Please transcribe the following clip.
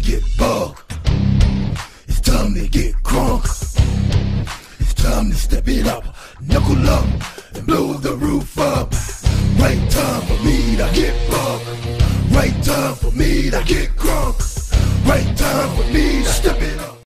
to get bug. It's time to get crunk. It's time to step it up, knuckle up, and blow the roof up. Right time for me to get bug. Right time for me to get crunk. Right time for me to step.